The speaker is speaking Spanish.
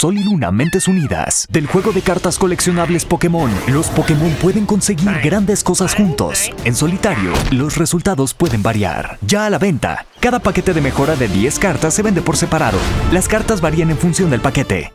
Sol y Luna, mentes unidas. Del juego de cartas coleccionables Pokémon, los Pokémon pueden conseguir grandes cosas juntos. En solitario, los resultados pueden variar. Ya a la venta. Cada paquete de mejora de 10 cartas se vende por separado. Las cartas varían en función del paquete.